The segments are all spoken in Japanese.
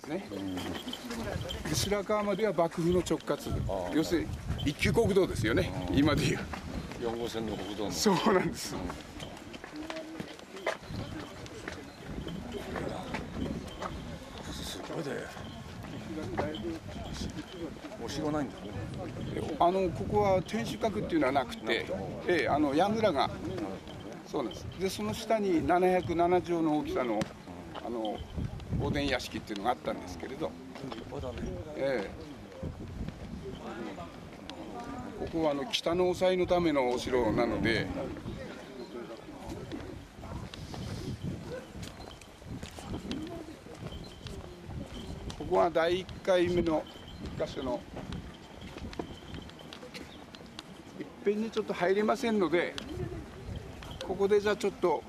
ですね、で白川までは幕府の直轄要するに一級国道ですよね、今でいう。4号線の国道の。そうなんです、すごいでお城ないんだね。あのここは天守閣っていうのはなくて、ええ、あの櫓が。そうなんです。でその下に707畳の大きさのあのおでん屋敷っていうのがあったんですけれど、ええ。ここはあの北の抑えのためのお城なので。ここは第1回目の一箇所のいっぺんにちょっと入れませんので。ここでじゃあちょっと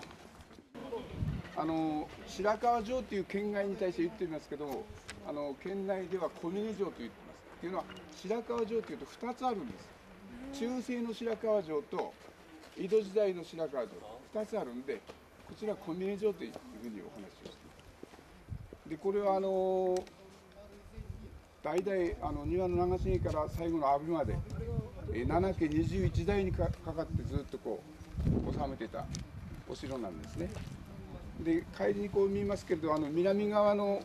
あの白川城という県外に対して言ってみますけどあの県内では小峰城と言ってます。っていうのは白川城というと2つあるんです。中世の白川城と江戸時代の白川城2つあるんでこちら小峰城というふうにお話をしています。でこれはあの代々あの庭の長重から最後の阿炎まで7家21代にかかかってずっとこう治めてたお城なんですね。で帰りにこう見ますけれどあの南側の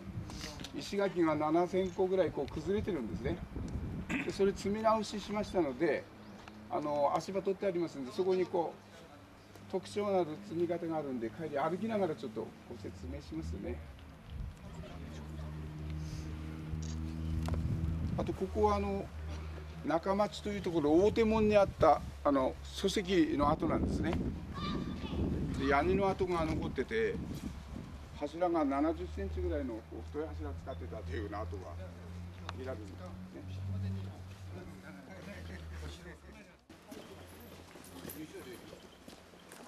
石垣が7,000個ぐらいこう崩れてるんですね。でそれ積み直ししましたのであの足場取ってありますんでそこにこう特徴のある積み方があるんで帰り歩きながらちょっとご説明しますね。あとここはあの中町というところ大手門にあったあの礎石の跡なんですね。で屋根の跡が残ってて柱が70センチぐらいの太い柱使ってたというような跡が見られるんですね。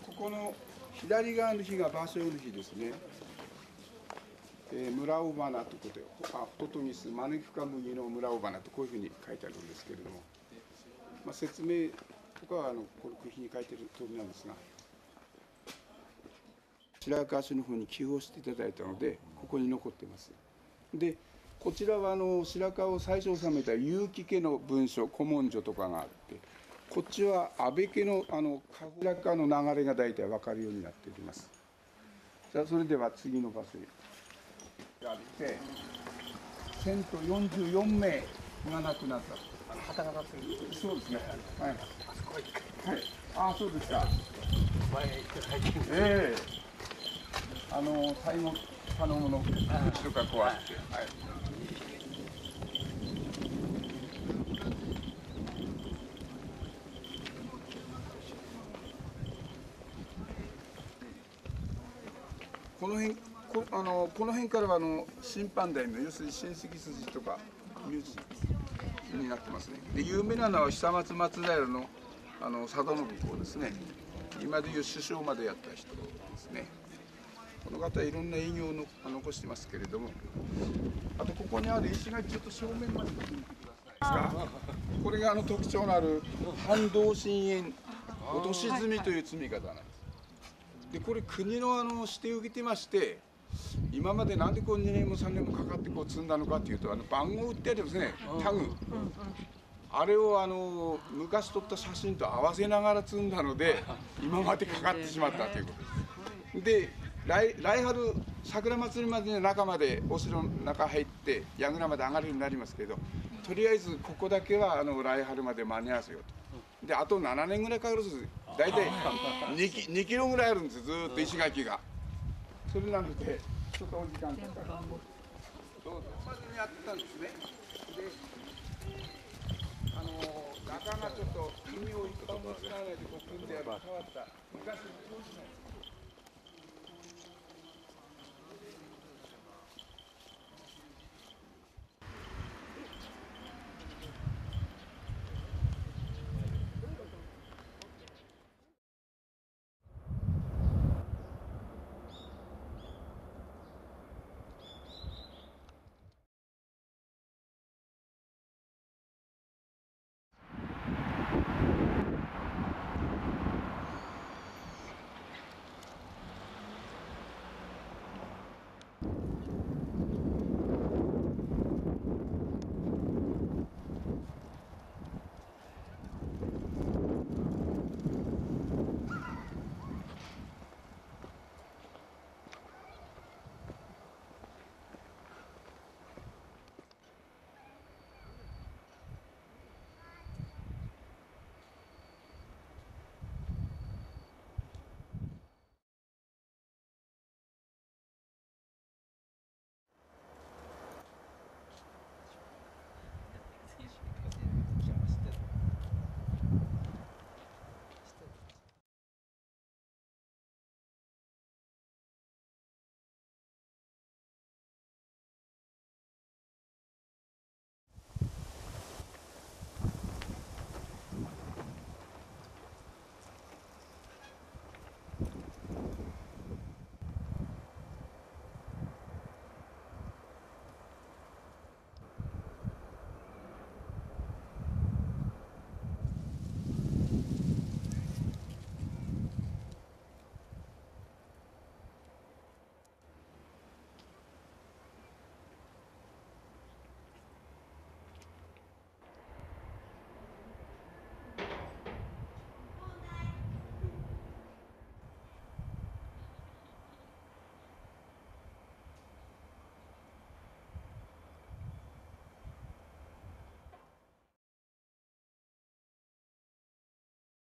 ここの左側の日が芭蕉の日ですね。えー、村尾花ということで、あ、ホトトギス、招き深麦の村尾花とこういうふうに書いてあるんですけれども。まあ、説明とかは、あの、この区碑に書いてる通りなんですが。白川市の方に寄付をしていただいたので、ここに残っています。で、こちらはあの白川を最初治めた結城家の文書、古文書とかがあって。こっちは安倍家のあの白川の流れが大体わかるようになっております。じゃあ、それでは次の場所へ。があって、千と四十四名が亡くなった。旗が立ってるそうですね。はい。はい。あ、そうですか。前行って帰ってええあの最後頼むの口とかこうあって。はい。この辺こあのこの辺からはあの審判台の要するに親戚筋とか身内になってますね。で有名なのは久松松平のあの佐渡の方ですね。今でいう首相までやった人ですね。この方いろんな営業をの残してますけれども、あとここにある石垣ちょっと正面まで見てみてください。ですか。これがあの特徴のある反動深淵落とし積みという積み方なんです。でこれ国のあの指定を受けてまして今までなんでこう2年も3年もかかってこう積んだのかというとあの番号売ってありますねタグあれをあの昔撮った写真と合わせながら積んだので今までかかってしまったということですで来来春桜祭りまでの中までお城の中入って櫓まで上がるようになりますけどとりあえずここだけはあの来春まで間に合わせようと。であと7年ぐらいかかるんです大体 2, キ2キロぐらいあるんですずーっと石垣が。それなのでちょっとお時間かかるどうぞ。までにやってたんですね。であの中がちょっと耳を一本も使わないでこう組んである。変わった。昔の当時の